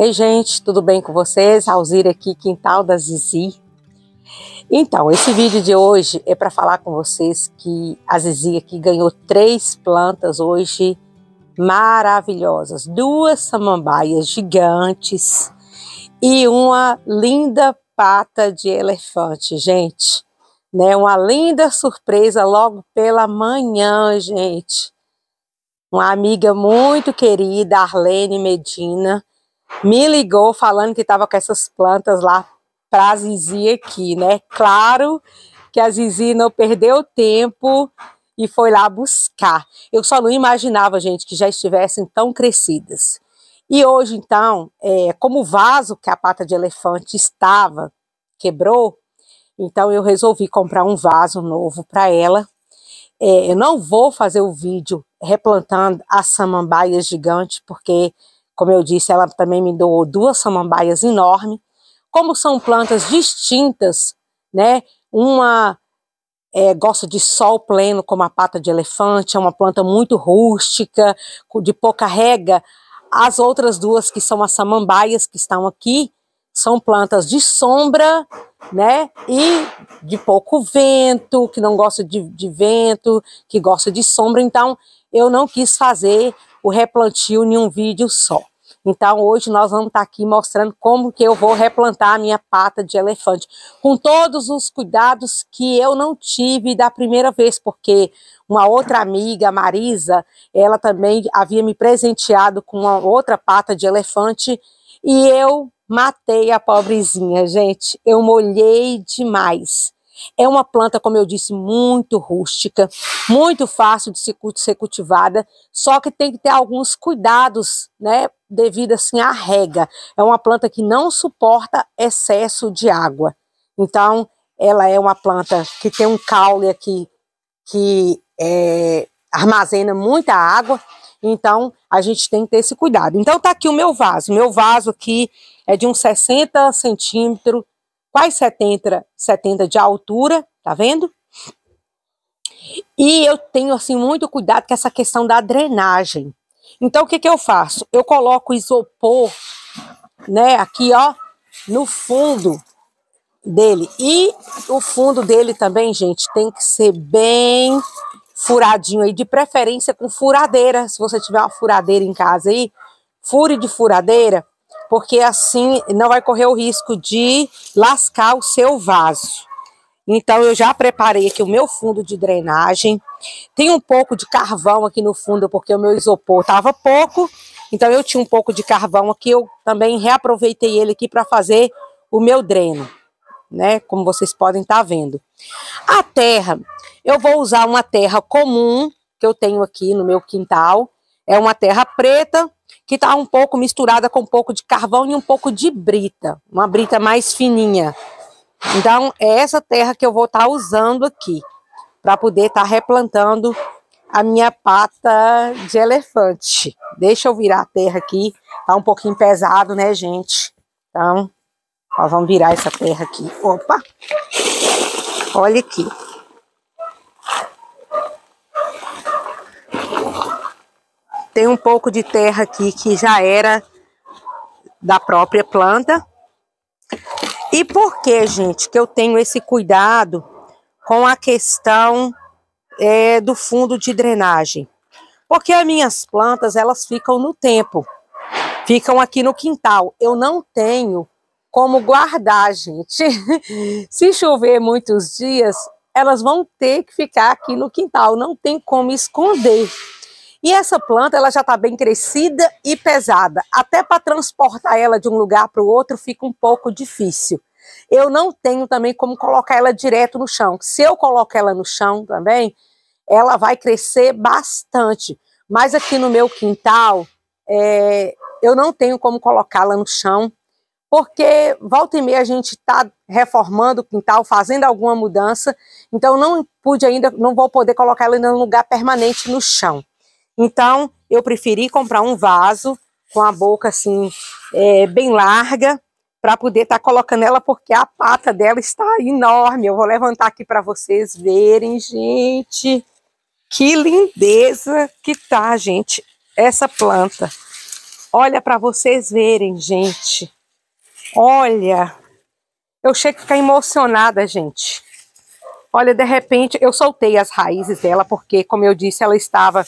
Ei, gente, tudo bem com vocês? Alzira aqui, quintal da Zizi. Então, esse vídeo de hoje é para falar com vocês que a Zizi aqui ganhou três plantas hoje maravilhosas. Duas samambaias gigantes e uma linda pata de elefante, gente. Né? Uma linda surpresa logo pela manhã, gente. Uma amiga muito querida, Arlene Medina, me ligou falando que estava com essas plantas lá para a Zizi aqui, né? Claro que a Zizi não perdeu tempo e foi lá buscar. Eu só não imaginava, gente, que já estivessem tão crescidas. E hoje, então, é, como o vaso que a pata de elefante estava quebrou, então eu resolvi comprar um vaso novo para ela. É, eu não vou fazer o vídeo replantando as samambaias gigantes, porque como eu disse, ela também me doou duas samambaias enormes. Como são plantas distintas, né? Uma é, gosta de sol pleno, como a pata de elefante, é uma planta muito rústica, de pouca rega. As outras duas, que são as samambaias que estão aqui, são plantas de sombra, né? E de pouco vento, que não gosta de, de vento, que gosta de sombra. Então, eu não quis fazer o replantio em um vídeo só. Então hoje nós vamos estar aqui mostrando como que eu vou replantar a minha pata de elefante, com todos os cuidados que eu não tive da primeira vez, porque uma outra amiga, Marisa, ela também havia me presenteado com uma outra pata de elefante e eu matei a pobrezinha, gente. Eu molhei demais. É uma planta, como eu disse, muito rústica, muito fácil de ser cultivada, só que tem que ter alguns cuidados, né, devido assim à rega. É uma planta que não suporta excesso de água. Então, ela é uma planta que tem um caule aqui que é, armazena muita água, então a gente tem que ter esse cuidado. Então tá aqui o meu vaso. Meu vaso aqui é de uns 60 centímetros quase 70, 70 de altura, tá vendo? E eu tenho assim muito cuidado com essa questão da drenagem. Então o que que eu faço? Eu coloco isopor, né, aqui ó, no fundo dele. E o fundo dele também, gente, tem que ser bem furadinho aí, de preferência com furadeira. Se você tiver uma furadeira em casa aí, fure de furadeira porque assim não vai correr o risco de lascar o seu vaso. Então eu já preparei aqui o meu fundo de drenagem. Tem um pouco de carvão aqui no fundo, porque o meu isopor estava pouco. Então eu tinha um pouco de carvão aqui, eu também reaproveitei ele aqui para fazer o meu dreno, né? Como vocês podem estar tá vendo. A terra, eu vou usar uma terra comum que eu tenho aqui no meu quintal. É uma terra preta, que está um pouco misturada com um pouco de carvão e um pouco de brita, uma brita mais fininha. Então, é essa terra que eu vou estar tá usando aqui, para poder estar tá replantando a minha pata de elefante. Deixa eu virar a terra aqui, tá um pouquinho pesado, né, gente? Então, vamos virar essa terra aqui. Opa! Olha aqui. Tem um pouco de terra aqui que já era da própria planta. E por que, gente, que eu tenho esse cuidado com a questão é, do fundo de drenagem? Porque as minhas plantas, elas ficam no tempo. Ficam aqui no quintal. Eu não tenho como guardar, gente. Se chover muitos dias, elas vão ter que ficar aqui no quintal. Não tem como esconder. E essa planta ela já está bem crescida e pesada. Até para transportar ela de um lugar para o outro fica um pouco difícil. Eu não tenho também como colocar ela direto no chão. Se eu colocar ela no chão também, ela vai crescer bastante. Mas aqui no meu quintal, é, eu não tenho como colocá-la no chão, porque volta e meia a gente está reformando o quintal, fazendo alguma mudança, então não pude ainda, não vou poder colocar ela em um lugar permanente no chão. Então, eu preferi comprar um vaso com a boca assim, é, bem larga, para poder estar tá colocando ela, porque a pata dela está enorme. Eu vou levantar aqui para vocês verem, gente. Que lindeza que tá, gente, essa planta. Olha para vocês verem, gente. Olha, eu chego a ficar emocionada, gente. Olha, de repente, eu soltei as raízes dela, porque, como eu disse, ela estava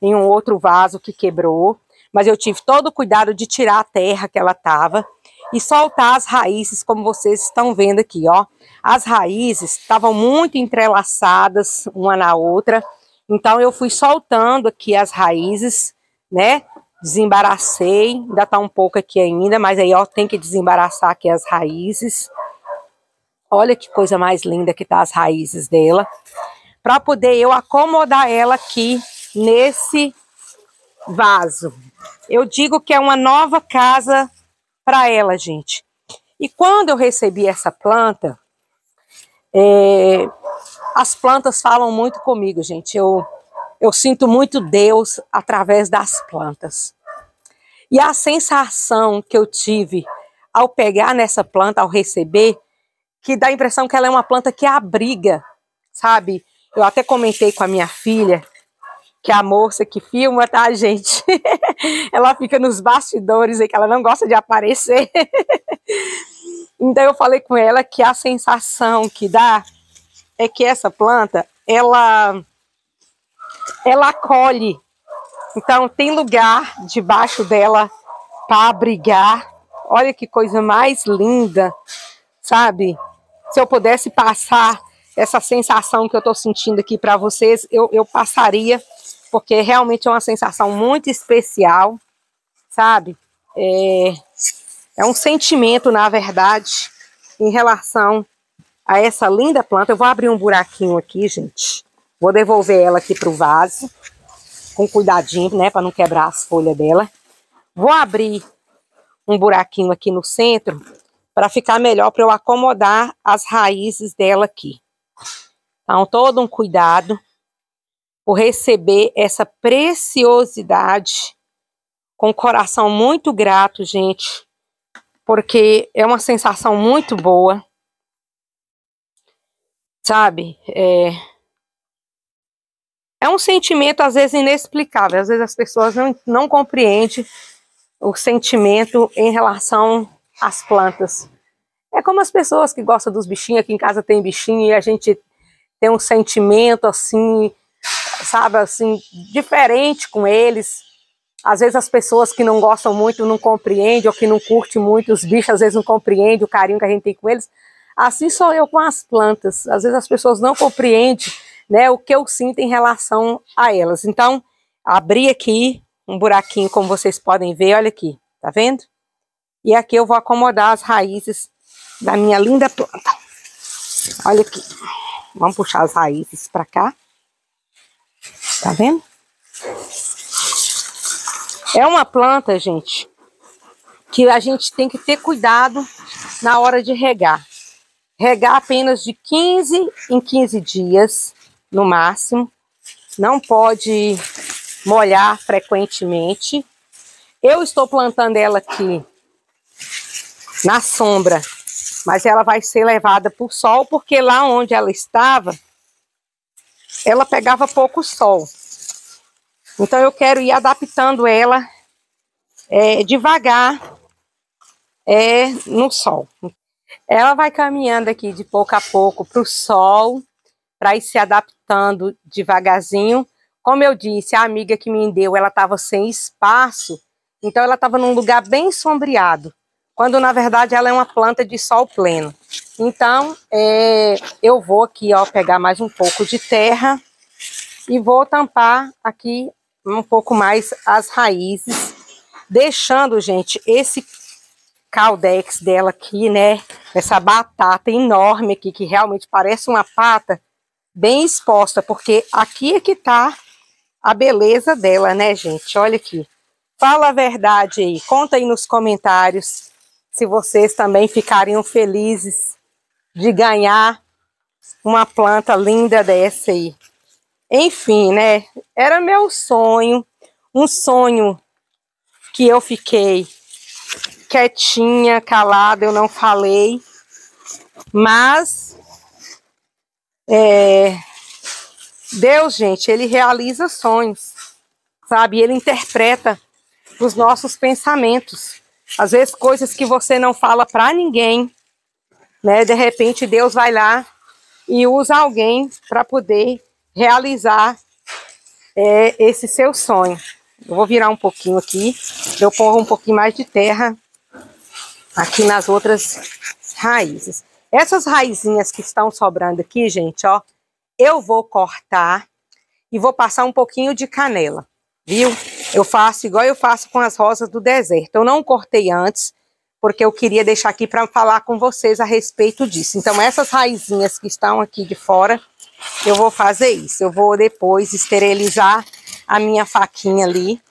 em um outro vaso que quebrou. Mas eu tive todo o cuidado de tirar a terra que ela estava e soltar as raízes, como vocês estão vendo aqui, ó. As raízes estavam muito entrelaçadas uma na outra, então eu fui soltando aqui as raízes, né? Desembaracei, ainda tá um pouco aqui ainda, mas aí ó, tem que desembaraçar aqui as raízes. Olha que coisa mais linda que tá as raízes dela. Para poder eu acomodar ela aqui nesse vaso. Eu digo que é uma nova casa para ela, gente. E quando eu recebi essa planta, é, as plantas falam muito comigo, gente. Eu, eu sinto muito Deus através das plantas. E a sensação que eu tive ao pegar nessa planta, ao receber, que dá a impressão que ela é uma planta que abriga, sabe? Eu até comentei com a minha filha, que a moça que filma, tá, gente? ela fica nos bastidores e que ela não gosta de aparecer. Então eu falei com ela que a sensação que dá é que essa planta, ela ela acolhe. Então tem lugar debaixo dela para abrigar. Olha que coisa mais linda, sabe? Se eu pudesse passar essa sensação que eu estou sentindo aqui para vocês, eu, eu passaria, porque realmente é uma sensação muito especial, sabe? É, é um sentimento, na verdade, em relação a essa linda planta. Eu vou abrir um buraquinho aqui, gente. Vou devolver ela aqui para o vaso, com cuidadinho, né, para não quebrar as folhas dela. Vou abrir um buraquinho aqui no centro para ficar melhor para eu acomodar as raízes dela aqui. Então, todo um cuidado por receber essa preciosidade com o coração muito grato, gente, porque é uma sensação muito boa, sabe? É, é um sentimento às vezes inexplicável, às vezes as pessoas não, não compreendem o sentimento em relação às plantas. É como as pessoas que gostam dos bichinhos, aqui em casa tem bichinho e a gente tem um sentimento assim, sabe, assim, diferente com eles. Às vezes as pessoas que não gostam muito não compreendem, ou que não curtem muito os bichos, às vezes não compreendem o carinho que a gente tem com eles. Assim sou eu com as plantas. Às vezes as pessoas não compreendem né, o que eu sinto em relação a elas. Então, abri aqui um buraquinho, como vocês podem ver, olha aqui, tá vendo? E aqui eu vou acomodar as raízes da minha linda planta. Olha aqui. Vamos puxar as raízes para cá. Tá vendo? É uma planta, gente, que a gente tem que ter cuidado na hora de regar. Regar apenas de 15 em 15 dias, no máximo. Não pode molhar frequentemente. Eu estou plantando ela aqui na sombra, mas ela vai ser levada por sol, porque lá onde ela estava, ela pegava pouco sol. Então eu quero ir adaptando ela é, devagar é, no sol. Ela vai caminhando aqui de pouco a pouco para o sol, para ir se adaptando devagarzinho. Como eu disse, a amiga que me deu, ela estava sem espaço, então ela estava num lugar bem sombreado, quando na verdade ela é uma planta de sol pleno. Então, é, eu vou aqui, ó, pegar mais um pouco de terra e vou tampar aqui um pouco mais as raízes, deixando, gente, esse caldex dela aqui, né, essa batata enorme aqui, que realmente parece uma pata, bem exposta, porque aqui é que tá a beleza dela, né, gente? Olha aqui. Fala a verdade aí, conta aí nos comentários se vocês também ficariam felizes de ganhar uma planta linda dessa aí. Enfim, né? Era meu sonho, um sonho que eu fiquei quietinha, calada, eu não falei, mas é, Deus, gente, ele realiza sonhos, sabe? Ele interpreta os nossos pensamentos. Às vezes coisas que você não fala para ninguém, né? De repente Deus vai lá e usa alguém para poder realizar é, esse seu sonho. Eu vou virar um pouquinho aqui, eu pôr um pouquinho mais de terra aqui nas outras raízes. Essas raizinhas que estão sobrando aqui, gente, ó, eu vou cortar e vou passar um pouquinho de canela, viu? Eu faço igual eu faço com as rosas do deserto. Eu não cortei antes, porque eu queria deixar aqui para falar com vocês a respeito disso. Então, essas raizinhas que estão aqui de fora, eu vou fazer isso. Eu vou depois esterilizar a minha faquinha ali.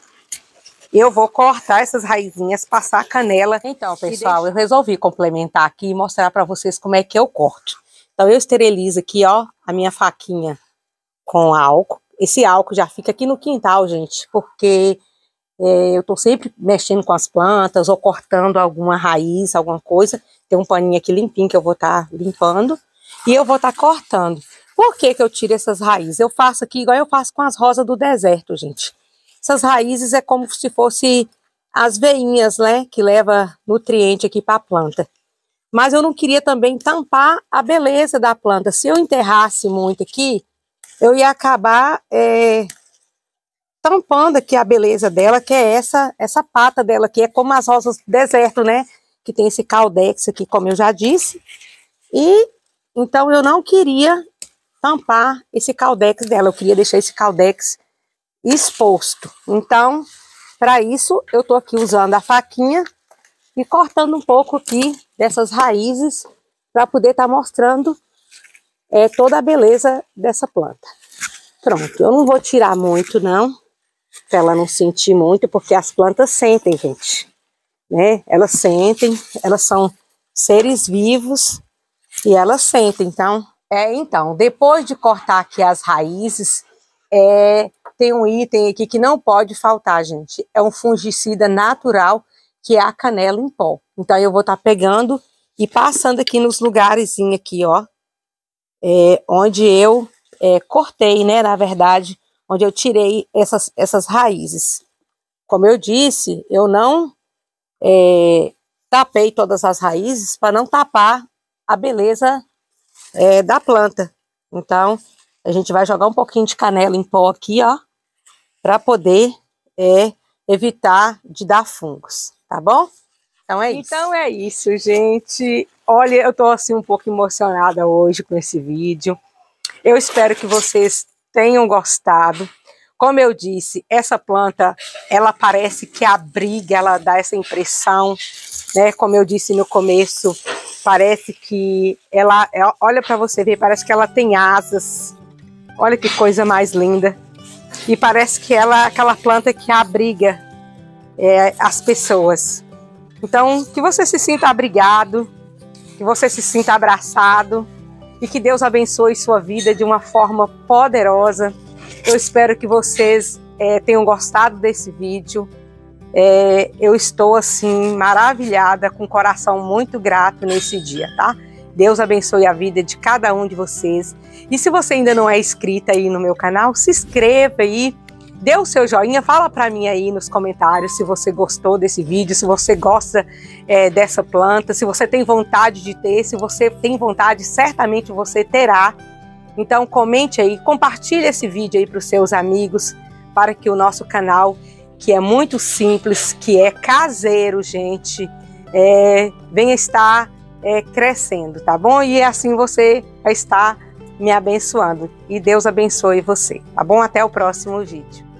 Eu vou cortar essas raizinhas, passar a canela. Então, pessoal, eu resolvi complementar aqui e mostrar para vocês como é que eu corto. Então, eu esterilizo aqui, ó, a minha faquinha com álcool. Esse álcool já fica aqui no quintal, gente, porque é, eu tô sempre mexendo com as plantas ou cortando alguma raiz, alguma coisa. Tem um paninho aqui limpinho que eu vou estar tá limpando e eu vou estar tá cortando. Por que, que eu tiro essas raízes? Eu faço aqui igual eu faço com as rosas do deserto, gente. Essas raízes é como se fosse as veinhas, né, que leva nutriente aqui para a planta. Mas eu não queria também tampar a beleza da planta. Se eu enterrasse muito aqui, eu ia acabar é, tampando aqui a beleza dela, que é essa essa pata dela, que é como as rosas do deserto, né? Que tem esse caldex aqui, como eu já disse. E então eu não queria tampar esse caldex dela. Eu queria deixar esse caldex exposto. Então, para isso, eu tô aqui usando a faquinha e cortando um pouco aqui dessas raízes para poder estar tá mostrando é, toda a beleza dessa planta. Pronto, eu não vou tirar muito não, para ela não sentir muito, porque as plantas sentem, gente. Né? Elas sentem, elas são seres vivos e elas sentem, então é, então, depois de cortar aqui as raízes, é, tem um item aqui que não pode faltar, gente. É um fungicida natural, que é a canela em pó. Então, eu vou estar tá pegando e passando aqui nos lugares aqui, ó, é, onde eu é, cortei, né, na verdade, onde eu tirei essas, essas raízes. Como eu disse, eu não é, tapei todas as raízes para não tapar a beleza é, da planta. Então, a gente vai jogar um pouquinho de canela em pó aqui, ó, para poder é, evitar de dar fungos, tá bom? Então é isso. Então é isso, gente. Olha, eu tô assim um pouco emocionada hoje com esse vídeo. Eu espero que vocês tenham gostado. Como eu disse, essa planta, ela parece que abriga, ela dá essa impressão, né? Como eu disse no começo, Parece que ela, é, olha para você ver, parece que ela tem asas. Olha que coisa mais linda. E parece que ela é aquela planta que abriga é, as pessoas. Então, que você se sinta abrigado, que você se sinta abraçado e que Deus abençoe sua vida de uma forma poderosa. Eu espero que vocês é, tenham gostado desse vídeo. É, eu estou assim maravilhada, com o coração muito grato nesse dia, tá? Deus abençoe a vida de cada um de vocês. E se você ainda não é inscrita aí no meu canal, se inscreva aí, dê o seu joinha, fala para mim aí nos comentários se você gostou desse vídeo, se você gosta é, dessa planta, se você tem vontade de ter, se você tem vontade, certamente você terá. Então comente aí, compartilhe esse vídeo aí para os seus amigos, para que o nosso canal que é muito simples, que é caseiro, gente, é, venha estar é, crescendo, tá bom? E assim você estar me abençoando. E Deus abençoe você, tá bom? Até o próximo vídeo.